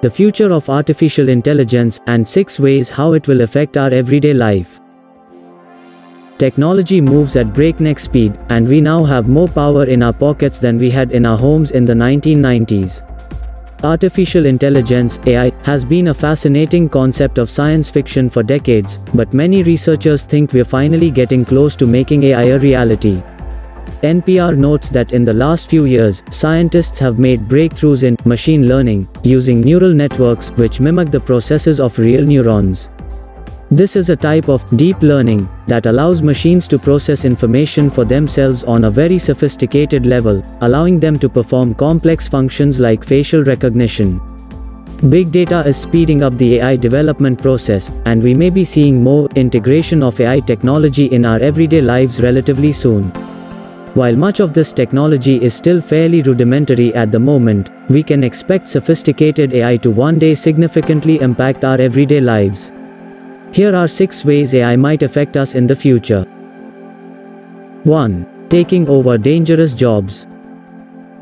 the future of artificial intelligence, and 6 ways how it will affect our everyday life. Technology moves at breakneck speed, and we now have more power in our pockets than we had in our homes in the 1990s. Artificial intelligence, AI, has been a fascinating concept of science fiction for decades, but many researchers think we're finally getting close to making AI a reality. NPR notes that in the last few years, scientists have made breakthroughs in machine learning, using neural networks which mimic the processes of real neurons. This is a type of deep learning that allows machines to process information for themselves on a very sophisticated level, allowing them to perform complex functions like facial recognition. Big data is speeding up the AI development process, and we may be seeing more integration of AI technology in our everyday lives relatively soon. While much of this technology is still fairly rudimentary at the moment, we can expect sophisticated AI to one day significantly impact our everyday lives. Here are 6 ways AI might affect us in the future. 1. Taking over dangerous jobs.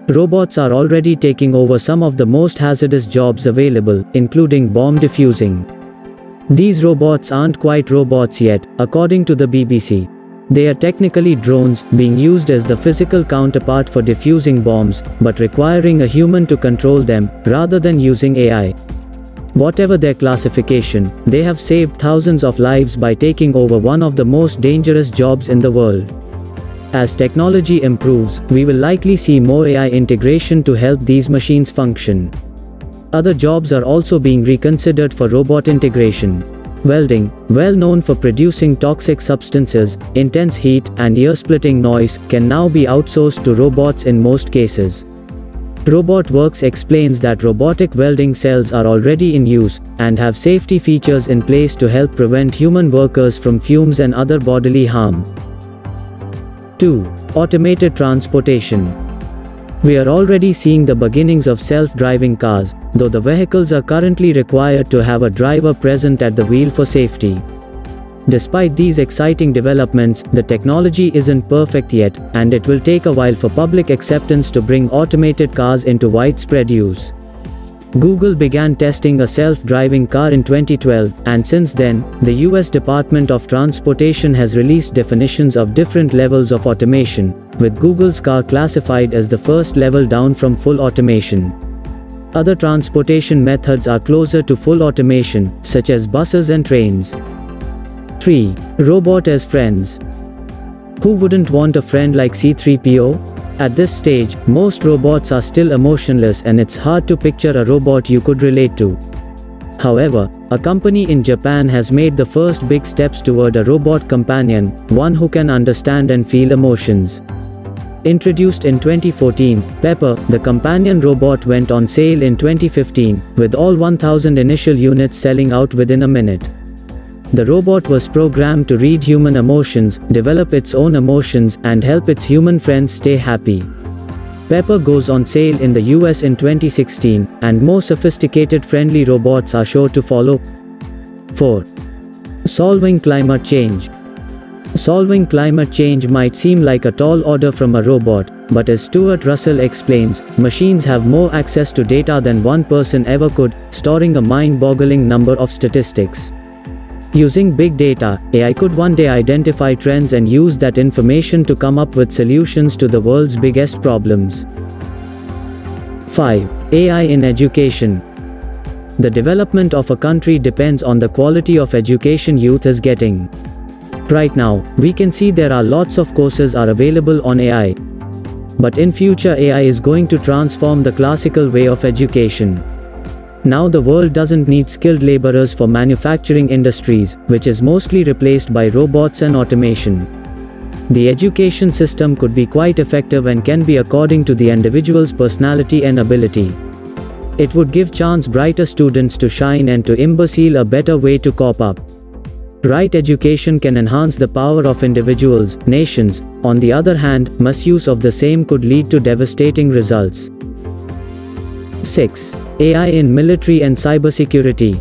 Robots are already taking over some of the most hazardous jobs available, including bomb defusing. These robots aren't quite robots yet, according to the BBC. They are technically drones, being used as the physical counterpart for defusing bombs, but requiring a human to control them, rather than using AI. Whatever their classification, they have saved thousands of lives by taking over one of the most dangerous jobs in the world. As technology improves, we will likely see more AI integration to help these machines function. Other jobs are also being reconsidered for robot integration. Welding, well known for producing toxic substances, intense heat, and ear-splitting noise, can now be outsourced to robots in most cases. RobotWorx explains that robotic welding cells are already in use, and have safety features in place to help prevent human workers from fumes and other bodily harm. 2. Automated transportation. We are already seeing the beginnings of self-driving cars, though the vehicles are currently required to have a driver present at the wheel for safety. Despite these exciting developments, the technology isn't perfect yet, and it will take a while for public acceptance to bring automated cars into widespread use. Google began testing a self-driving car in 2012, and since then, the US Department of Transportation has released definitions of different levels of automation, with Google's car classified as the first level down from full automation. Other transportation methods are closer to full automation, such as buses and trains. 3. Robot as friends. Who wouldn't want a friend like C3PO? At this stage, most robots are still emotionless and it's hard to picture a robot you could relate to. However, a company in Japan has made the first big steps toward a robot companion, one who can understand and feel emotions. Introduced in 2014, Pepper, the companion robot went on sale in 2015, with all 1000 initial units selling out within a minute. The robot was programmed to read human emotions, develop its own emotions, and help its human friends stay happy. Pepper goes on sale in the US in 2016, and more sophisticated friendly robots are sure to follow. 4. Solving climate change. Solving climate change might seem like a tall order from a robot, but as Stuart Russell explains, machines have more access to data than one person ever could, storing a mind-boggling number of statistics. Using big data, AI could one day identify trends and use that information to come up with solutions to the world's biggest problems. 5. AI in education. The development of a country depends on the quality of education youth is getting. Right now, we can see there are lots of courses are available on AI. But in future AI is going to transform the classical way of education. Now the world doesn't need skilled laborers for manufacturing industries, which is mostly replaced by robots and automation. The education system could be quite effective and can be according to the individual's personality and ability. It would give chance brighter students to shine and to imbecile a better way to cop up. Right education can enhance the power of individuals, nations, on the other hand, misuse of the same could lead to devastating results. 6. AI in military and cybersecurity.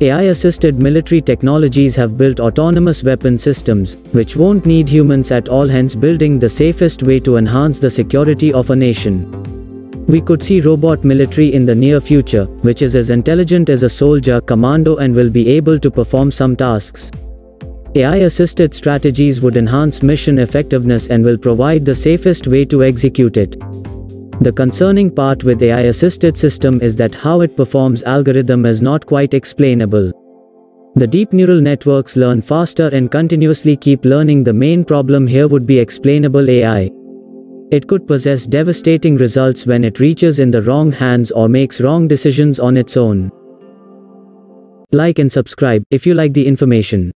AI-assisted military technologies have built autonomous weapon systems, which won't need humans at all hence building the safest way to enhance the security of a nation. We could see robot military in the near future, which is as intelligent as a soldier commando and will be able to perform some tasks. AI-assisted strategies would enhance mission effectiveness and will provide the safest way to execute it. The concerning part with AI-assisted system is that how it performs algorithm is not quite explainable. The deep neural networks learn faster and continuously keep learning the main problem here would be explainable AI. It could possess devastating results when it reaches in the wrong hands or makes wrong decisions on its own. Like and subscribe if you like the information.